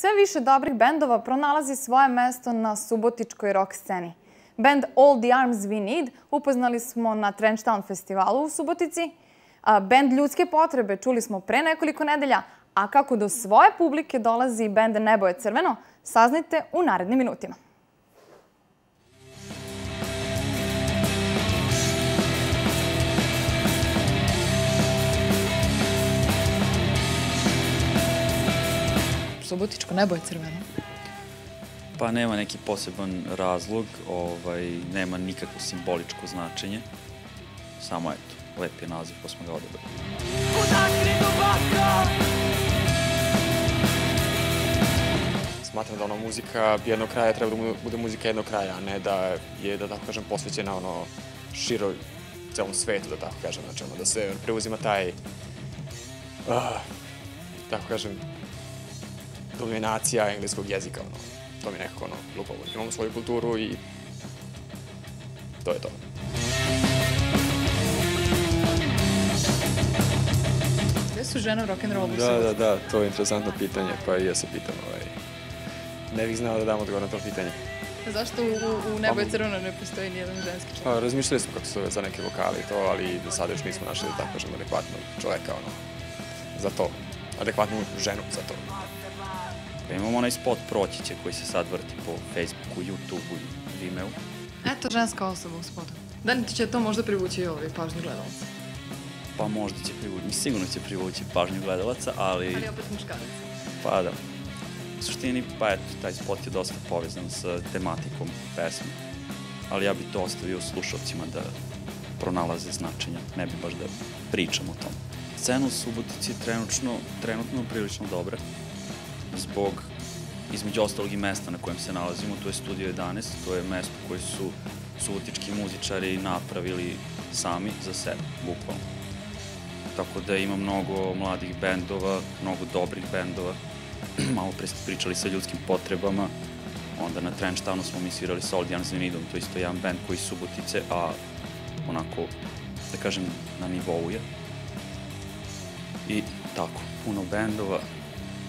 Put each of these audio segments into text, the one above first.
Sve više dobrih bendova pronalazi svoje mesto na subotičkoj rock sceni. Band All the Arms We Need upoznali smo na Trenchtown festivalu u Subotici. Band Ljudske potrebe čuli smo pre nekoliko nedelja, a kako do svoje publike dolazi band Nebo je crveno, saznajte u narednim minutima. Subotičko nebo je crveno. Pa nema neki poseban razlog, ovaj, nema nikakvo simboličko značenje. Samo eto, lep je naziv pa smo ga odabrali. Smatram da ono muzika jednog kraja treba da bude muzika jednog kraja, a ne da je, da tako kažem, posvećena ono široj celom svetu, da tako kažem, znači ono, da se preuzima taj, uh, tako kažem, dominacija engleskog jezika, ono, to mi je nekako ono, lupavo. Imamo svoju kulturu i to je to. Gde su žene u rock'n'rollu? Da, da, da, to je interesantno pitanje, pa i ja se pitam, ovaj, ne bih znao da dam odgovor na to pitanje. Zašto u, u, u nebo je pa- crveno ne postoji nijedan ženski čovjek? Pa, razmišljali smo kako zove za neke vokale i to, ali do sada još nismo našli, da tako kažem, adekvatnog čoveka, ono, za to. Adekvatnu ženu za to. Pa imamo onaj spot Proći koji se sad vrti po Facebooku, YouTubeu i Vimeo. Eto ženska osoba u spotu. Da li ti će to možda privući i ovi pažnju gledalaca? Pa možda će privući, sigurno će privući pažnju gledalaca, ali... Ali opet muškaraca. Pa da. U suštini, pa eto, taj spot je dosta povezan sa tematikom pesme. Ali ja bih to ostavio slušalcima da pronalaze značenja, ne bi baš da pričam o tom. Scena u Subotici je trenutno, trenutno prilično dobra zbog između ostalog i mesta na kojem se nalazimo, to je Studio 11, to je mesto koje su subotički muzičari napravili sami za sebe, bukvalno. Tako da ima mnogo mladih bendova, mnogo dobrih bendova. Malo pre ste pričali sa ljudskim potrebama, onda na Trenchtownu smo mi svirali sa Old Jan Zvenidom, to je isto jedan bend koji Subotice, a onako, da kažem, na nivou je. I tako, puno bendova,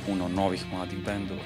puno novih mladih bendova.